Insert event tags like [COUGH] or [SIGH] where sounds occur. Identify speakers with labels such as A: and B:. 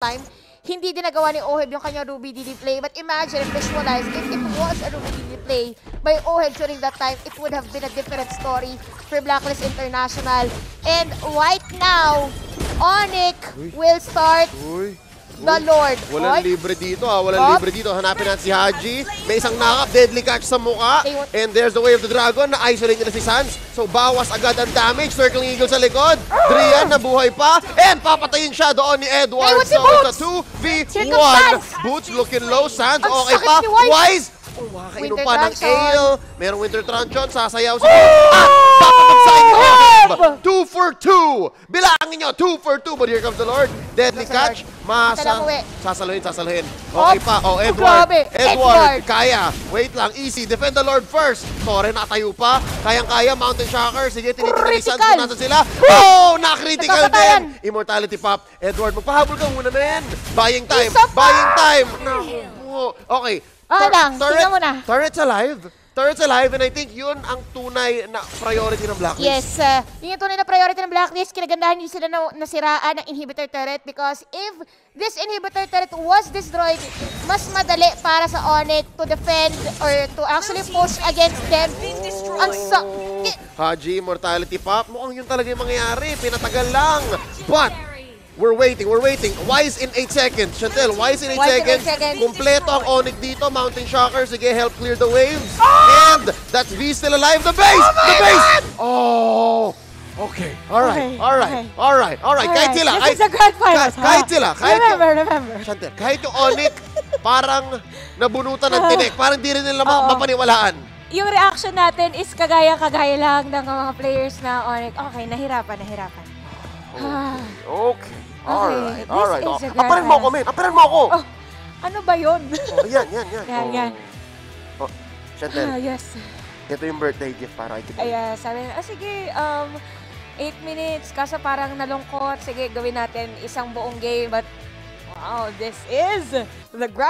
A: time, hindi din nagawa ni Oheb yung kanyang Ruby DD play. But imagine and visualize, if it was a Ruby DD play by Oheb during that time, it would have been a different story for Blacklist International. And right now, Onyx will start
B: Uy.
A: The Lord.
B: Walang
A: Oy,
B: libre dito ha, walang
A: Op.
B: libre dito. Hanapin natin si Haji. May isang knock deadly catch sa mukha. And there's the way of the dragon. Na-isolate nila si Sans. So bawas agad ang damage. Circling Eagle sa likod. Drian nabuhay pa. And papatayin siya doon ni Edward.
A: Si
B: so it's a 2v1.
A: Here comes Sans.
B: Boots looking low. Sans
A: Ang
B: okay pa.
A: Wise.
B: Oh, makakainom pa ng ale. Merong Winter Truncheon. Sasayaw si Boots. At papabagsakin ni Oheb. Two for two. Bilangin nyo. Two for two. But here comes the Lord. Deadly catch. Masa.
A: Tala mo, eh.
B: Sasaluhin, sasaluhin. Okay
A: Op.
B: pa. Oh,
A: Oh,
B: Edward.
A: grabe.
B: Edward.
A: Edward.
B: Kaya. Wait lang. Easy. Defend the Lord first. Tore, natayo pa. Kayang-kaya. Mountain Shocker. Sige,
A: Critical.
B: kung nasa sila. Oh, na-critical din. Immortality Pop. Edward, magpahabol ka muna, men. Buying time. Buying time. Okay.
A: Okay
B: Tur-
A: lang.
B: turret-
A: Tingnan mo na.
B: Turret's alive. Turret's alive and I think yun ang tunay na priority ng Blacklist.
A: Yes, uh, yun yung tunay na priority ng Blacklist. Kinagandahan nyo sila na nasiraan ng inhibitor turret because if this inhibitor turret was destroyed, mas madali para sa Onyx to defend or to actually push against them. Ang sa...
B: Haji, Mortality Pop, mukhang yun talaga yung mangyayari. Pinatagal lang. But, we're waiting, we're waiting. Wise in 8 seconds. Chantel, Wise in 8
A: Wise in
B: seconds.
A: eight seconds.
B: Kompleto ang Onyx dito. Mountain Shocker, sige, help clear the waves. And, that's V still alive. The base! the base! Oh! Okay. Alright,
C: Okay,
B: alright,
C: okay.
B: alright, alright. Kahit sila.
C: This is the grand finals,
B: kahit, kahit sila. Kahit
C: remember, remember.
B: Chantel, kahit yung Onyx, parang nabunutan ng tinik. Parang di rin nila ma-
C: Oo.
B: mapaniwalaan.
C: Yung reaction natin is kagaya-kagaya lang ng mga players na Onyx. Okay, nahirapan, nahirapan. Ah,
B: Okay. Alright,
C: this
B: alright.
C: is
B: Oh.
C: a
B: Aparan mo ako,
C: finals.
B: men. Aparan mo ako.
C: oh, ano ba yun?
B: Oh, yan, yan, yan. [LAUGHS]
C: Yan,
B: oh.
C: yan.
B: Oh, Chantel,
C: ah, yes.
B: ito yung birthday gift para kay.
C: Ay, ah, sabi na, ah, sige, um, 8 minutes, kaso parang nalungkot. Sige, gawin natin isang buong game. But, wow, this is the grand